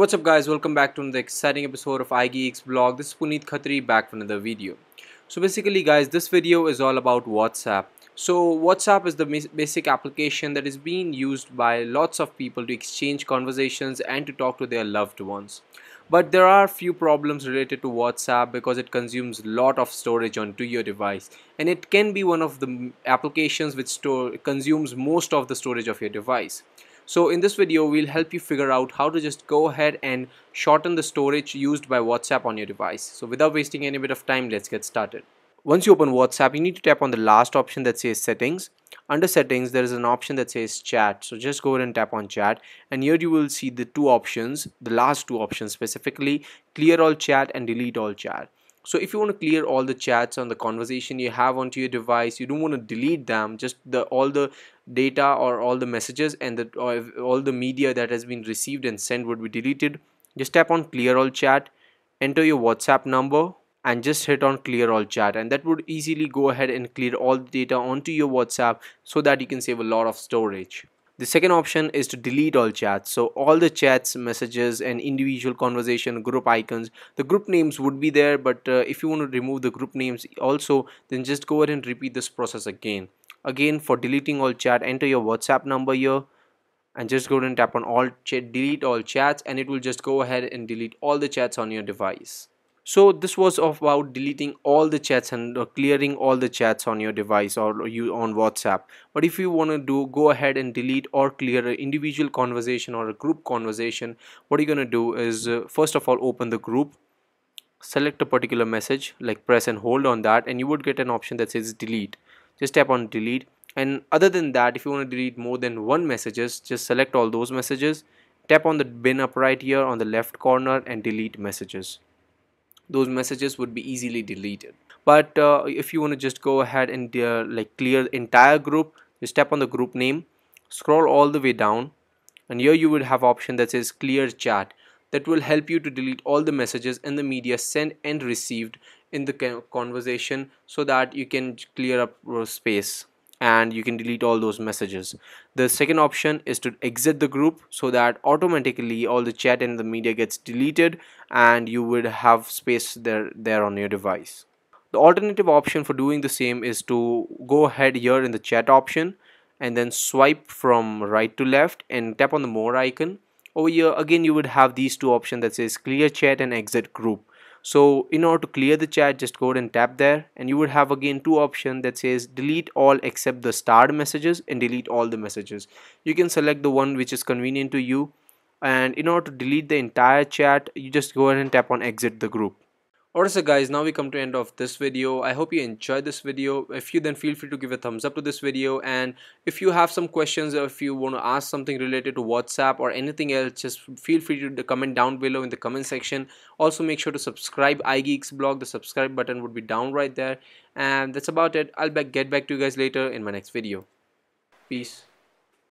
what's up guys? Welcome back to another exciting episode of iGeeks blog this is Puneet Khatri back for another video. So basically guys this video is all about WhatsApp. So WhatsApp is the basic application that is being used by lots of people to exchange conversations and to talk to their loved ones. But there are few problems related to WhatsApp because it consumes a lot of storage onto your device. And it can be one of the applications which store consumes most of the storage of your device so in this video, we'll help you figure out how to just go ahead and shorten the storage used by WhatsApp on your device. So without wasting any bit of time, let's get started. Once you open WhatsApp, you need to tap on the last option that says settings. Under settings, there is an option that says chat. So just go ahead and tap on chat and here you will see the two options, the last two options specifically, clear all chat and delete all chat so if you want to clear all the chats on the conversation you have onto your device you don't want to delete them just the all the data or all the messages and the all the media that has been received and sent would be deleted. Just tap on clear all chat enter your whatsapp number and just hit on clear all chat. And that would easily go ahead and clear all the data onto your whatsapp so that you can save a lot of storage the second option is to delete all chats. So all the chats, messages and individual conversation group icons, the group names would be there. But uh, if you want to remove the group names also, then just go ahead and repeat this process again. Again, for deleting all chat, enter your WhatsApp number here and just go ahead and tap on all chat, delete all chats and it will just go ahead and delete all the chats on your device so this was about deleting all the chats and uh, clearing all the chats on your device or you on whatsapp. But if you want to do go ahead and delete or clear an individual conversation or a group conversation what you're going to do is uh, first of all open the group select a particular message like press and hold on that and you would get an option that says delete. Just tap on delete. And other than that if you want to delete more than one messages just select all those messages tap on the bin up right here on the left corner and delete messages those messages would be easily deleted. But uh, if you want to just go ahead and uh, like clear the entire group just tap on the group name scroll all the way down and here you would have option that says clear chat. That will help you to delete all the messages and the media sent and received in the conversation so that you can clear up uh, space and you can delete all those messages. The second option is to exit the group so that automatically all the chat and the media gets deleted and you would have space there there on your device. The alternative option for doing the same is to go ahead here in the chat option and then swipe from right to left and tap on the more icon. Over here again you would have these two options that says clear chat and exit group so in order to clear the chat just go ahead and tap there and you would have again two options that says delete all except the starred messages and delete all the messages. You can select the one which is convenient to you and in order to delete the entire chat you just go ahead and tap on exit the group Alright so guys now we come to end of this video. I hope you enjoyed this video. If you then feel free to give a thumbs up to this video. And if you have some questions or if you want to ask something related to WhatsApp or anything else just feel free to comment down below in the comment section. Also make sure to subscribe iGeeks blog. The subscribe button would be down right there. And that's about it. I'll get back to you guys later in my next video. Peace